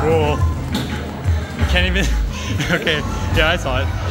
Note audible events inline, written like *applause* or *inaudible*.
Cool. Can't even. *laughs* okay. Yeah, I saw it.